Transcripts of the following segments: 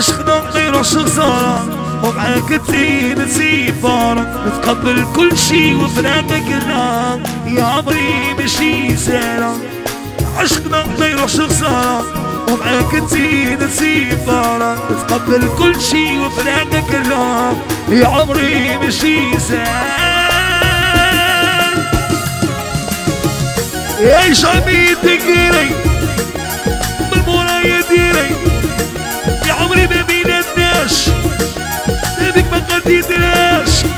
يروحش خسارة ومعاك تزيد تسيفارة نتقبل كل شي وفراقك لا يا عمري ماشي سهلة عشقنا ما يروحش خسارة ومعاك تزيد تسيفارة نتقبل كل شي وفراقك لا يا عمري ماشي سهل يا شعبي تقيري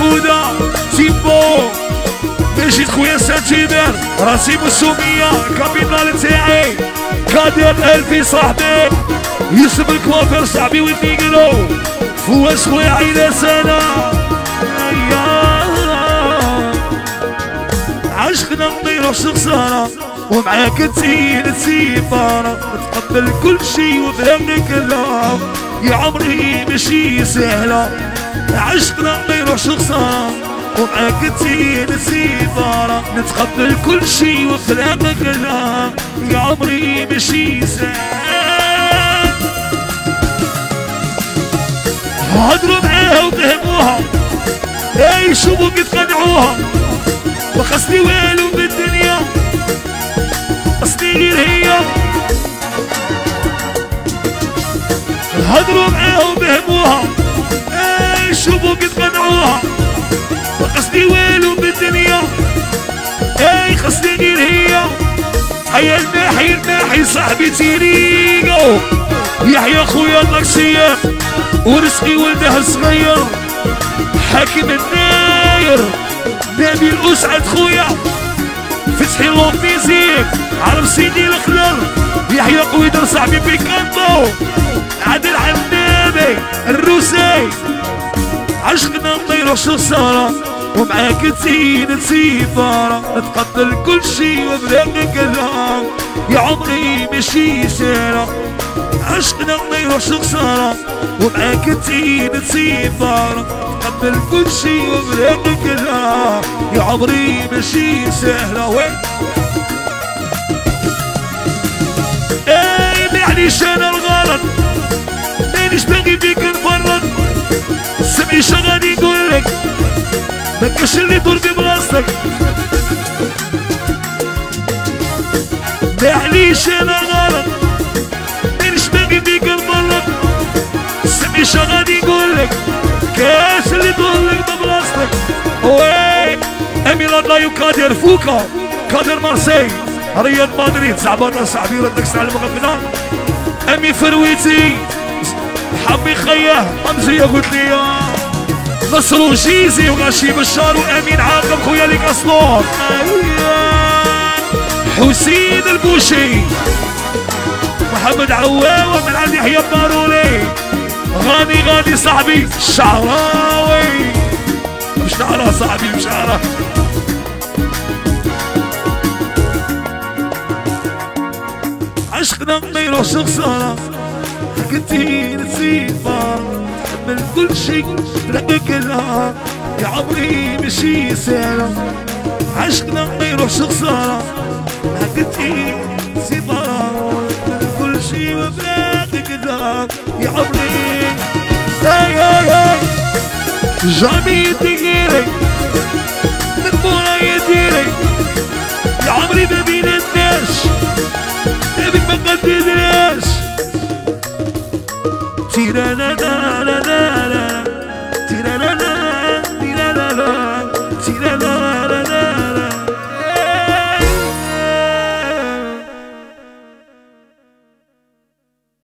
قفودة تيمبو مجيد خويا سانتيبر راسي مسومية كابيتال تاعي كادر الفي صاحبي يوسف الكوافير صاحبي وفيقلو فواز خويا عيلة سنة عشقنا نطير خسارة ومعاك تزيد تسيفارة تقبل كل شي وفهمني كلام يا عمري ماشي سهلة عشقنا نطير خسارة ومعاك تزيد تسيفارة نتقبل كل شي وفهمني كلام يا عمري ماشي سهل. هضروا معاها وفهموها أي شوفوا قد قنعوها. ما والو بالدنيا خصني غير هي. هضروا معاها وفهموها. اي شوفوا قد قنعوها. ما خصني والو بالدنيا؟ اي خصني غير هي. هيا الماحي الماحي صاحبي تيريقو. يحيى خويا النكسية ورزقي ولده الصغير. حاكم الناير. نبيل اسعد خويا. فتحي لوبيزيك عرب سيدي الخضر يحيى قويدر صاحبي بيكانتو عادل عنابي الروسي. عشقنا ما يروحش خسارة ومعاك تزيد تسيفارة تقبل كل شي وبلاغي كلام يا عمري ماشي سارة. عشقنا ما يروحش خسارة ومعاك تزيد تسيفارة تقبل كل شي وبلاغي كلام يا عمري ماشي سهلة وين؟ اي معليش أنا الغلط. مانيش باقي فيك ما كاش اللي يدور في بلاصتك معليش أنا غلط مانيش باقي نفرط سمعي شغالي يقول لك كاش اللي يدور لك ببلاصتك وي امين الله يقادر فوكا قادر مارسي رياض مدريد زعباطة صاحبي ردك على المغفلة امي فرويتي حبي خياه امزية قلت لي نصر وجيزي وغاشي بشار وأمين عاقب خويا ليك اصلون حسين البوشي. محمد عواوة من عند يحيى بارولي غاني غاني صاحبي الشعراوي مش نعرف صاحبي مش نعرف عشقنا ما يروحش خسارة كنتي نسيفة تحمل كل شي تلاقي كلها. يا عمري ماشي سهلة عشقنا ما يروحش خسارة كنتي نسيفة تحمل كل شي وفلاقي كلها. يا عمري. هاي هاي هاي. جامي تغيري